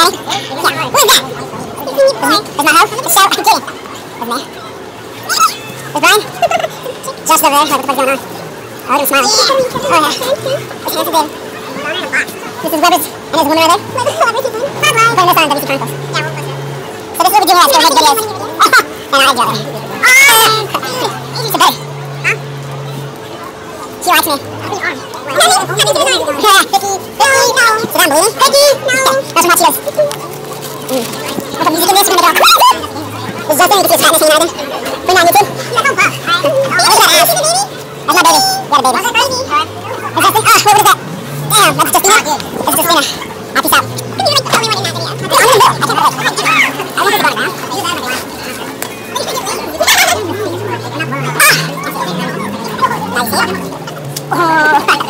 Maddie? Yeah. Who is that? There's my hoe. It's show. I'm kidding. There's me. There's Brian. Just over there. Like, what the fuck's going on? Oh, look at him smiling. Oh, yeah. It's handsome baby. This is Weber's, and there's a woman right there. Putting this on WC Chronicles. So this is what we do when I still make videos. and I enjoy it. It's a babe. She likes me. Oh,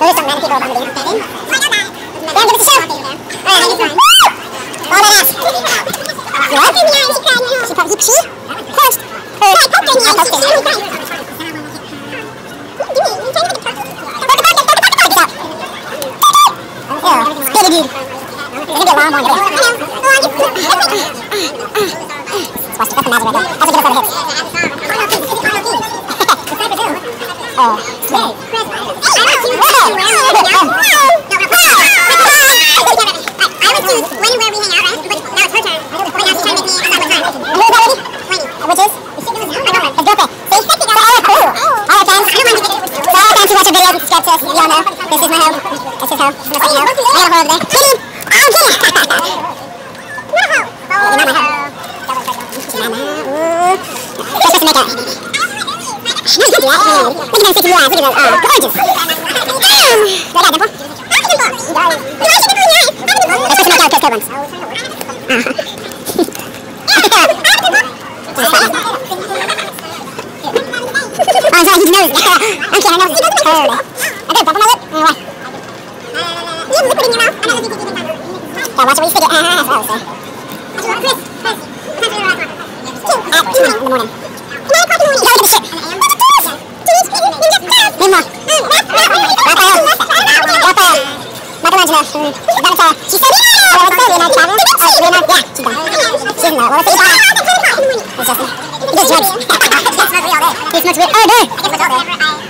There's some manatee robot game. Okay, then. Then give it to Alright, I'm her gonna be a long one. I. Oh, I just. That's the magic right there. That's what you're. Oh. chest. you. This is my hoe. This is hoe. This is my fucking hoe. I got a hole over there. Get! I'll get him! You're Look at those six eyes. Look at those. Oh, gorgeous. Oh! Do I got dimple? You got oh, I'm sorry, his nose. okay, her nose is. Now watch what you stick it. Ah, that's what I was saying. At 2 in the morning. 9 o'clock in the morning, you gotta get a shit. Mimma. Raphael. Raphael. Michelangelo. Donatello. She said, yeah! Well, it's Sylvia, not Chava. Oh, we're not, yeah, she's done. She's not. Well, it's Eva. It's Justin. He just drugs. He smokes weed all day. He smokes weed all day.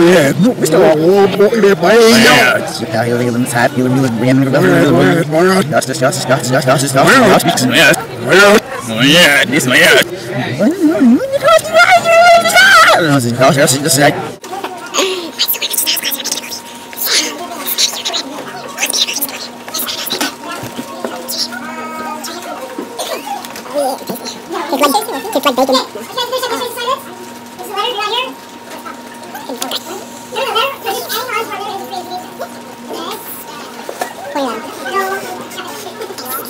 Yeah, retribuir. Está louco, ele yeah, Justice, justice,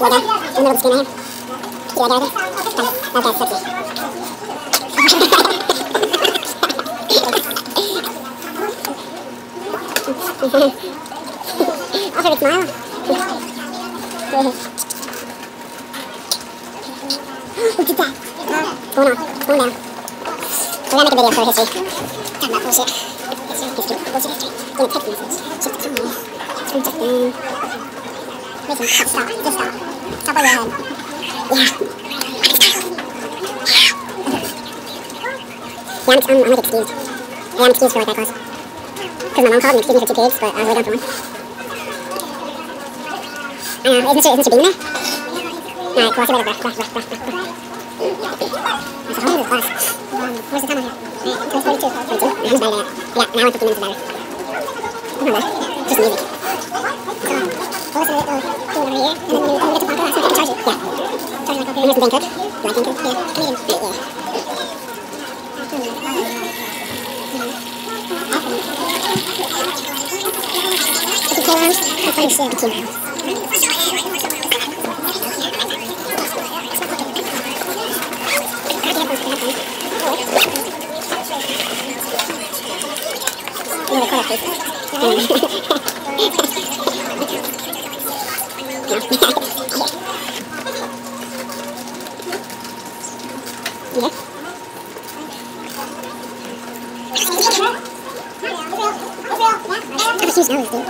だ。そんなとしなきれんって。たんううだよんい？While you're ahead. Yeah. Yeah, I'm, I'm, I'm like excused. I'm excused for like that class. Because my mom called and excused me for two periods, but I was really down for one. I know, is Mr. Is Mr. Bean there? Alright, cool, I'll see you later. Where's the time on here? Alright, 42. 42? How much battery do I? I and 50 minutes of battery. Not bad. Just music. So, we'll listen to it, we'll do it over here, and then we get to Here's the Bangkok. Like Bangkok, Ik Comedian, yeah. Fifty kilos, how far is it? Two miles. I'm gonna call it. 谢谢我的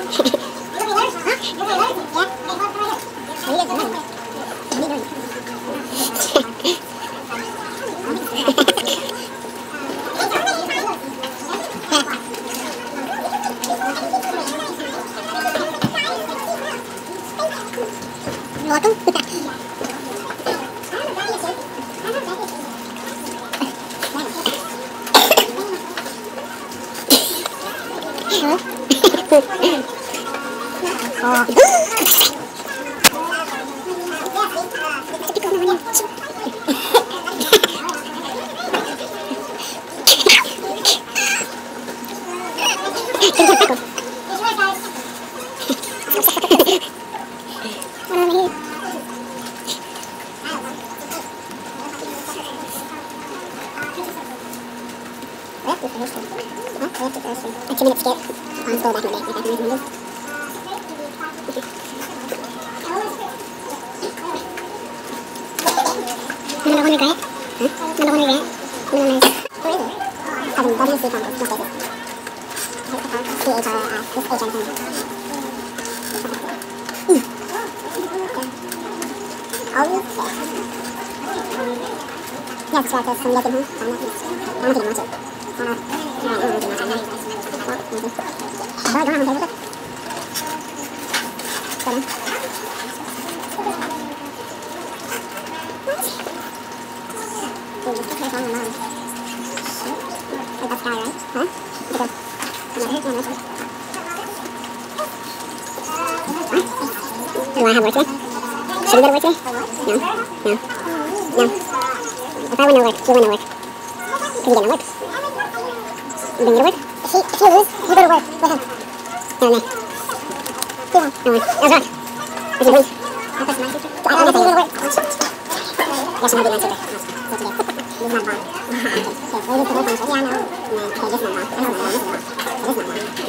A two minute skit on school back in the day, like in the 1990s. Number one regret? Huh? Number one regret? Number one it? Having WC conference, no spaces. C-H-R-I, this H-M thing. Oh, okay. Yeah, subscribe to some looking home. I'm not it. I'm not, much of it. have worked with? Should we go to work today? No. No. No. If I went to work, you went to work. Because you didn't work. Bring it over. If he, if he loses, you go to work with him. Down there. He won. No one. That was wrong. Would you leave? That's my secret. I don't think you're going to work. That should not be my secret. That's okay. This is not bomb. okay, so ladies, the girlfriend says, yeah, I know. And then, hey, this is not bomb. I know that. This is not bomb. This is not bomb. This is, wait, wait, wait. This is 52.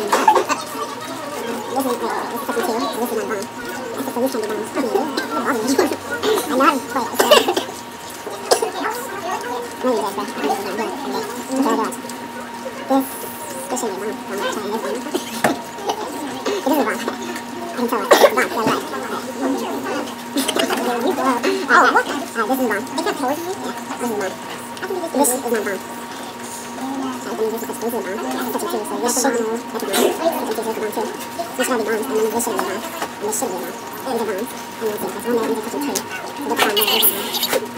So this is not bomb. That's the solution to bombs. Okay, you. You're bombing. I know how to play. No, you guys, bro. I'm just going to do it. Okay, I'll do it. Yes, especially mom, how much I live in. it doesn't work. I can tell it. It's not your life. you blow. Oh, what? Uh, this is mom. Is that close? Yeah, this is mom. This is my mom. So I'm going to use this. This is mom. That's what you say. Yes, mom. That's mom. That's mom. That's mom too. This gotta be mom. And then this should be mom. And this should be mom. And the mom. And then this. One day I'm going to put you two. The palm there is mom.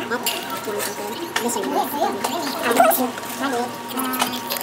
That's mom. This should be mom. Um, two. Money. Uh,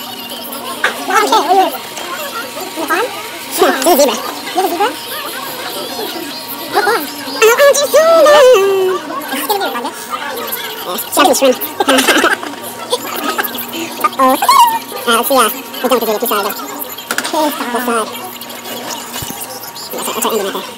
okay. Oh, aren't you zebra? It's. Yes, shrimp. Uh-oh. Uh, let's see, uh, we're going to do it pizza That's right. That's right.